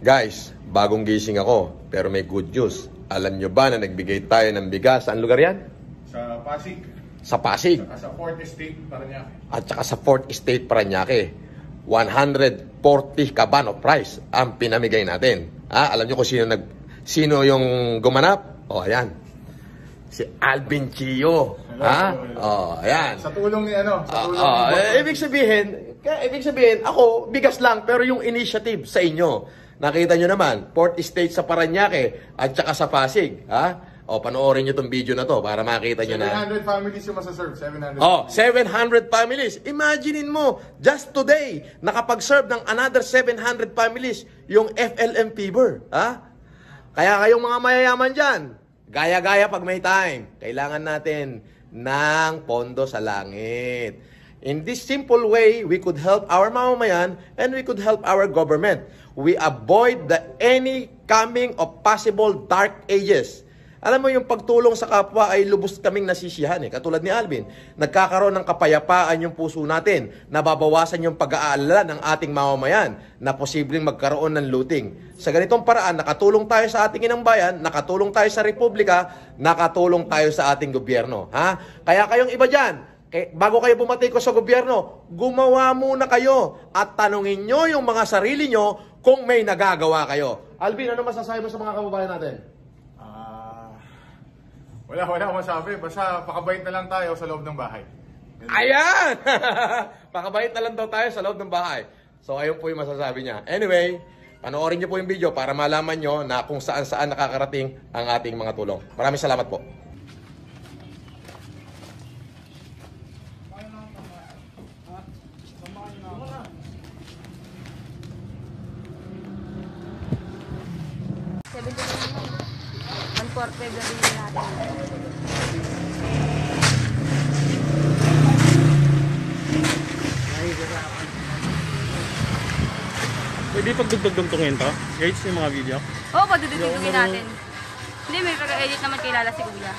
Guys, bagong gising ako, pero may good news. Alam nyo ba na nagbigay tayo ng bigas? Saan lugar yan? Sa Pasig, Sa Pasig. saka sa Fourth Estate, Paranaque. At saka sa 4th Estate, Paranaque. 140 kaban of price ang pinamigay natin. Ah, alam nyo kung sino, nag, sino yung gumanap? O, oh, ayan. Si Alvin Chio. Hello, Ha? hello. Oh, ayan. Sa tulong ni ano, sa Ah, tulong ah, ni eh, ibig sabihin, kaya ibig sabihin, ako, bigas lang, pero yung initiative sa inyo. Nakita nyo naman, Port State sa Paranaque at saka sa Pasig. Ha? O, panoorin nyo tong video na to para makita nyo na. 700 families yung masaserve, 700. Oh, 700 families. Imaginein mo, just today, nakapag-serve ng another 700 families yung FLM Fever. Ha? Kaya kayong mga mayayaman dyan, gaya-gaya pag may time, kailangan natin ng pondo sa langit. In this simple way, we could help our mamamayan and we could help our government. We avoid the any coming of possible dark ages. Alam mo yung pagtulong sa kapwa ay lubos kaming nasisiyahan eh. Katulad ni Alvin, nagkakaroon ng kapayapaan yung puso natin, nababawasan yung pag-aalala ng ating mamamayan na posibleng magkaroon ng looting. Sa ganitong paraan, nakatulong tayo sa ating inang bayan, nakatulong tayo sa republika, nakatulong tayo sa ating gobyerno. Ha? Kaya kayong iba dyan, bago kayo bumati ko sa gobyerno, gumawa muna kayo at tanungin nyo yung mga sarili nyo kung may nagagawa kayo. Alvin, ano masasabi mo sa mga kababayan natin? Ah, wala, wala akong masabi. Basta pakabait na lang tayo sa loob ng bahay. Ayan! Pakabait na lang daw tayo sa loob ng bahay. So, ayun po yung masasabi niya. Anyway, panoorin niyo po yung video para malaman nyo na kung saan-saan nakakarating ang ating mga tulong. Maraming salamat po. Seventy na naman. One fourth February natin. Pwede pagdugdugtungin to? Gates yung mga video. Oo, pagdudugtugin natin. Hindi, may pag-edit naman kilala si Kuya.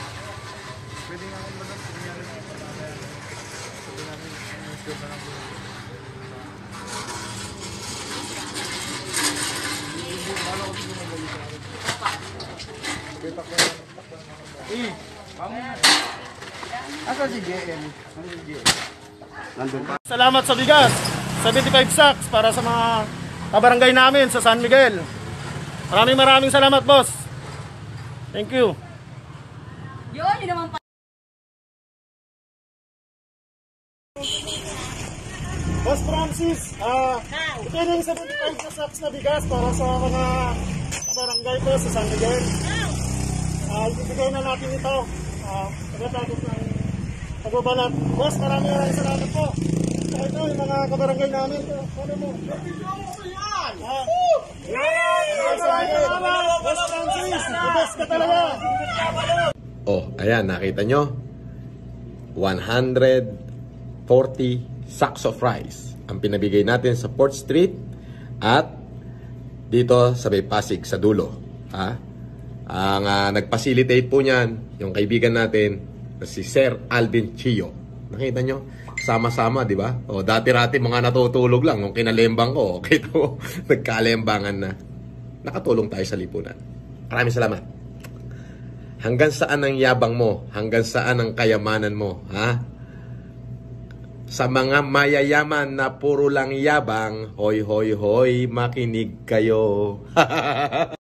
Salamat sa bigas. 75 sacks para sa mga kabarangay namin sa San Miguel. Maraming maraming salamat, boss. Thank you. Yun, yun naman pa. Boss Francis, ah, ito yung 75 na sacks na bigas para sa mga kabarangay ko sa San Miguel. Ah, ibibigay na natin ito. Ah, pagkatapos ng pagbabalat. Boss, maraming maraming salamat po. Ah, ito yung mga kabarangay namin. Ano mo? Ah, salamat, Boss Francis, the best ka talaga. Oh, ayan, nakita nyo? 140 sacks of rice ang pinabigay natin sa Port Street at dito sa May Pasig, sa dulo. Ha? Ang ah, nag-facilitate po niyan, yung kaibigan natin, na si Sir Alvin Chio. Nakita nyo? Sama-sama, di ba? O, dati-rati mga natutulog lang nung kinalembang ko. Okay to, nagkalembangan na. Nakatulong tayo sa lipunan. Maraming salamat. Hanggang saan ang yabang mo? Hanggang saan ang kayamanan mo? Ha? Sa mga mayayaman na puro lang yabang, hoy hoy hoy, makinig kayo.